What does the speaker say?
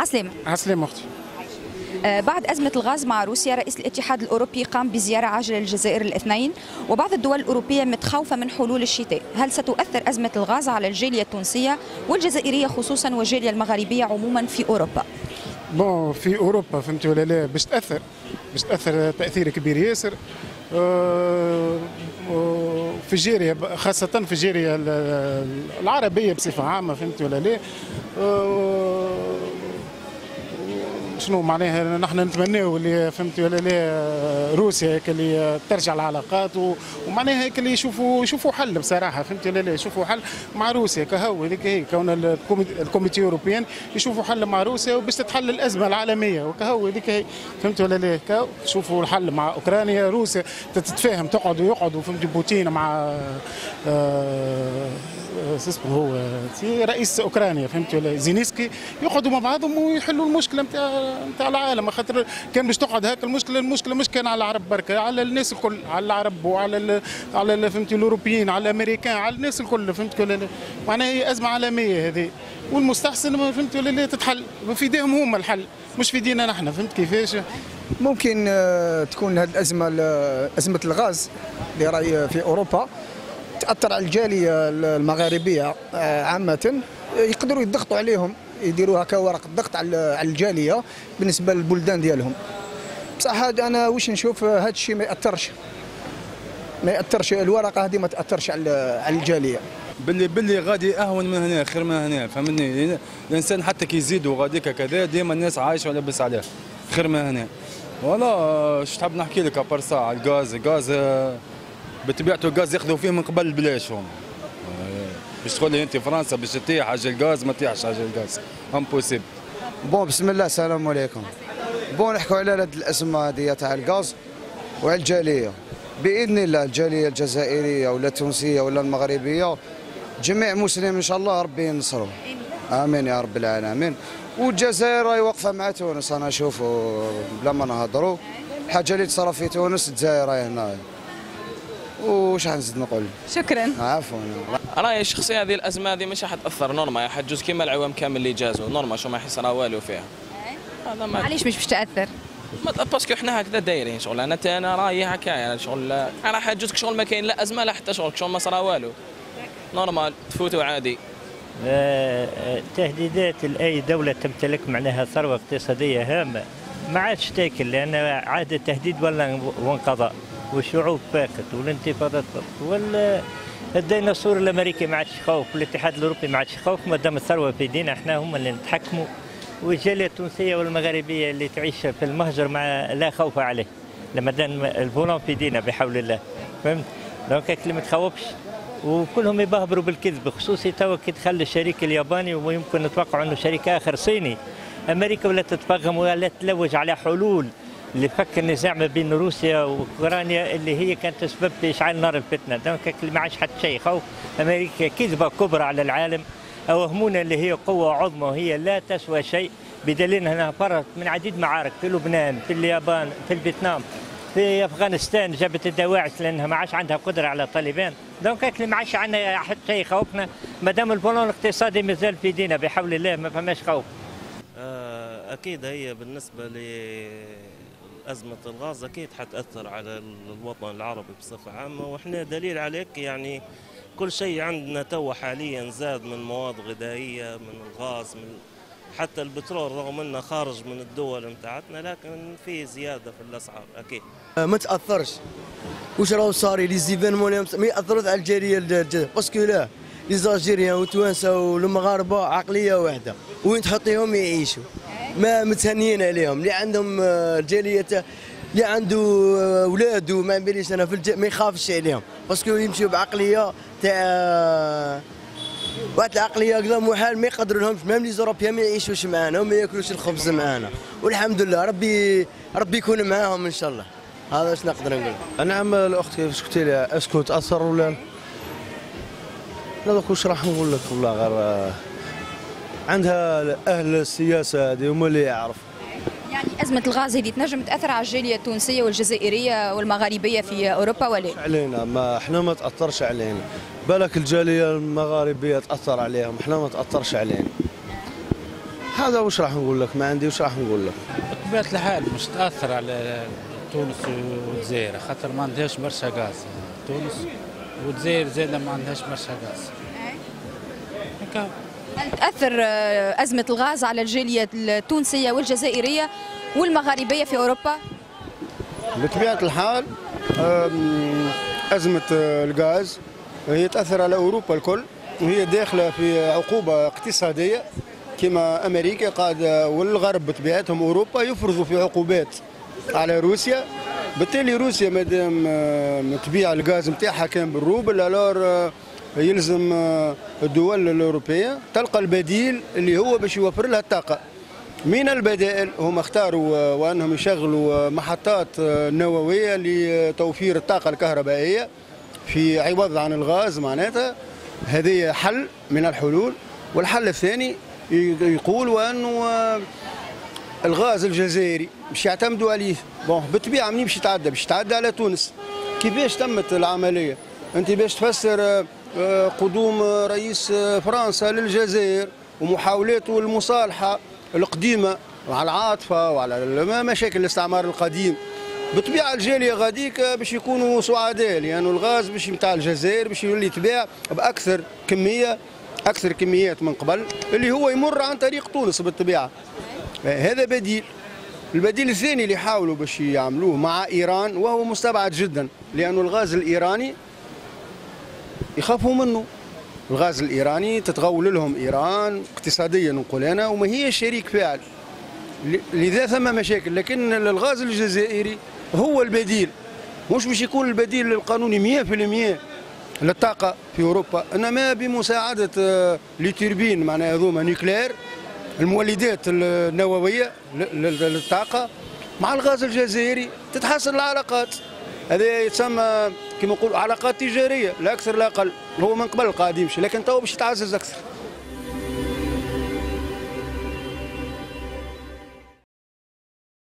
عسلامة عسلامة أختي. آه، بعد أزمة الغاز مع روسيا رئيس الاتحاد الأوروبي قام بزيارة عاجلة للجزائر الاثنين وبعض الدول الأوروبية متخوفة من حلول الشتاء. هل ستؤثر أزمة الغاز على الجالية التونسية والجزائرية خصوصا والجالية المغاربية عموما في أوروبا؟ بون في أوروبا فهمتي ولا لا؟ باش تأثر باش تأثر تأثير كبير ياسر. آه، في جيريا خاصة في جيريا العربية بصفة عامة فهمتي ولا لا؟ آه، شنو معناها نحن نتمناو اللي فهمتي ولا لا روسيا هيك اللي ترجع العلاقات ومعناها هيك اللي يشوفوا يشوفوا حل بصراحة فهمتي ولا لا يشوفوا حل مع روسيا كهو هذيك هي كون الكوميتي اوروبيان يشوفوا حل مع روسيا وباش تتحل الأزمة العالمية وكهو هذيك هي فهمتي ولا لا كهو شوفوا الحل مع أوكرانيا روسيا تتفاهم تقعدوا يقعدوا فهمتي بوتين مع آه اسمه هو؟ رئيس أوكرانيا فهمت ولا زينيسكي يقعدوا مع بعضهم ويحلوا المشكلة نتاع نتاع العالم خاطر كان باش تقعد هكا المشكلة المشكلة مش كان على العرب بركة على الناس الكل على العرب وعلى ال على فهمتي الأوروبيين على الأمريكان على الناس الكل فهمت لا معناها هي أزمة عالمية هذه. والمستحسن فهمت ولا لا تتحل في إيديهم هم الحل مش في إيدينا نحن فهمت كيفاش؟ ممكن آه، تكون هذه الأزمة أزمة الغاز اللي راهي في أوروبا تأثر على الجالية المغاربية آه، عامة يقدروا يضغطوا عليهم. يديروا هكا ورق الضغط على الجالية بالنسبة للبلدان ديالهم. بصح أنا واش نشوف هذا الشيء ما يأثرش. ما يأثرش الورقة هذه ما تأثرش على على الجالية. باللي باللي غادي أهون من هنا خير من هنا فهمني الإنسان حتى كي يزيدوا كذا ديما الناس عايشة ولابس عليه خير من هنا. ولا اش تحب نحكي لك à part على الغاز؟ الغاز بطبيعته الغاز ياخذوا فيه من قبل بلاش هم باش تقول لي أنت فرنسا باش تطيح حاجة الغاز ما تطيحش حاجة الغاز impossible bon بسم الله السلام عليكم. bon نحكوا على هذه الازمه هذه تاع الغاز وعلى الجالية. بإذن الله الجالية الجزائرية ولا التونسية ولا المغربية جميع مسلم إن شاء الله ربي ينصروا. آمين يا رب العالمين. والجزائر راهي واقفة مع تونس أنا أشوف بلا ما نهضروا. الحاجة اللي تصرا في تونس الجزائر راهي هنا. وش حنزيد نقول؟ شكرا. عفوا. رأيي الشخصيه هذه الأزمة هذه مش حتاثر normal حتجوز كيما العوام كامل اللي جازوا. normal شو ما يحس راه والو فيها. هذا ما معليش مش باش تأثر. parce que إحنا هكذا دايرين شغل. أنا أنا رأيي هكا يعني شغل أنا حتجوزك شغل ما كاين لا أزمة لا حتى شغل. شغل ما صرا والو. نورمال تفوتوا عادي آه، تهديدات لأي دولة تمتلك معناها ثروة اقتصادية هامة. ما عادش تاكل لأن عاد التهديد ولا وانقضى. والشعوب فاقت والانتفاضات وال الديناصور الأمريكي ما عادش خوف والاتحاد الأوروبي ما عادش خوف ما دام الثروة في ايدينا إحنا هم اللي نتحكموا والجالية التونسية والمغاربيه اللي تعيش في المهجر مع لا خوف عليه لما دام الفولون في ايدينا بحول الله فهمت؟ donc اللي ما تخوفش وكلهم يبهبروا بالكذب خصوصي توا كي دخل الشريك الياباني ويمكن نتوقع إنه شريك آخر صيني. أمريكا ولا تتفهم ولا تلوج على حلول. لفك النزاع ما بين روسيا وأوكرانيا اللي هي كانت تسبب في إشعال نار الفتنة. donc ما عادش حتى شيء خوف أمريكا كذبة كبرى على العالم. اوهمونا اللي هي قوة عظمى وهي لا تسوى شيء. بدليل أنها فرت من عديد معارك في لبنان في اليابان في الفيتنام في أفغانستان جابت الدواعش لأنها ما عادش عندها قدرة على طالبان. donc ما عادش عندنا حتى شيء خوفنا ما دام البولون الاقتصادي مازال في دينا بحول الله ما فماش خوف. آه، أكيد هي بالنسبة ل أزمة الغاز أكيد حتأثر على الوطن العربي بصفة عامة وإحنا دليل عليك يعني كل شيء عندنا تو حاليا زاد من مواد غذائية من الغاز من حتى البترول رغم إنه خارج من الدول نتاعتنا لكن في زيادة في الأسعار أكيد. ما تأثرش. واش راهو صاري les événements ما ياثروا على الجاليه parce que لا. les Algériens والتوانسه والمغاربه عقلية واحدة. وين تحطيهم يعيشوا؟ ما متهنيين عليهم اللي عندهم الجاليه آه، اللي عنده أولاد وما باليش أنا في الج... ما يخافش عليهم. parce que يمشيو بعقلية تاع آه، واحد العقلية هكذا محال ما يقدروا لهمش même les Européens ما يعيشوش معنا وما ياكلوش الخبز معنا والحمد لله ربي ربي يكون معاهم إن شاء الله. هذا اش نقدر نقول؟ نعم الأخت كيفاش قلتي لي اسكو تاثر ولا؟ لا دوك واش راح نقول لك؟ والله غير آه، عندها أهل السياسة هذه هما اللي يعرف يعني أزمة الغاز هذه تنجم تأثر على الجالية التونسية والجزائرية والمغاربية في أوروبا ولا علينا ما إحنا ما تأثرش علينا. بالك الجالية المغاربية تأثر عليهم إحنا ما تأثرش علينا. هذا وش راح نقول لك؟ ما عندي وش راح نقول لك؟ بطبيعة الحال مش تأثر على تونس والجزائر خاطر ما عندهاش برشا غاز. تونس والجزائر زادة ما عندهاش برشا غاز. هكا. هل تأثر آه، أزمة الغاز على الجالية التونسية والجزائرية والمغاربية في أوروبا؟ بطبيعة الحال أزمة آه، الغاز هي تأثر على أوروبا الكل وهي داخلة في عقوبة اقتصادية كما أمريكا قاعدة والغرب بطبيعتهم أوروبا يفرضوا في عقوبات على روسيا بالتالي روسيا مادام آه، تبيع الغاز نتاعها كان بالروبل الور يلزم آه، الدول الأوروبية تلقى البديل اللي هو باش يوفر لها الطاقة. من البدائل هم اختاروا آه، وأنهم يشغلوا آه، محطات نووية لتوفير الطاقة الكهربائية في عوض عن الغاز معناتها. هذه حل من الحلول. والحل الثاني يقول وأنه آه، الغاز الجزائري مش يعتمدوا عليه. بون بالطبيعة منين باش يتعدى؟ باش يتعدى على تونس. كيفاش تمت العملية؟ أنت باش تفسر قدوم رئيس فرنسا للجزائر ومحاولاته المصالحة القديمة وعلى العاطفة وعلى مشاكل الاستعمار القديم. بالطبيعه الجاليه غاديك باش يكونوا سعداء لأنه الغاز باش نتاع الجزائر باش يولي يتباع بأكثر كمية أكثر كميات من قبل اللي هو يمر عن طريق تونس بالطبيعة. هذا بديل. البديل الثاني اللي حاولوا باش يعملوه مع إيران وهو مستبعد جدا لأنه الغاز الإيراني يخافوا منه. الغاز الإيراني تتغول لهم إيران اقتصاديا نقول أنا وما هي شريك فاعل لذا ثم مشاكل. لكن الغاز الجزائري هو البديل. مش باش يكون البديل القانوني 100% للطاقة في أوروبا. إنما بمساعدة آه، les turbines معناها هذوما nucléaires المولدات النووية ل- ل- للطاقة. مع الغاز الجزائري تتحسن العلاقات. هذا يتسمى كما نقول علاقات تجارية لا أكثر لا أقل. هو من قبل قاعد يمشي لكن تو باش يتعزز أكثر.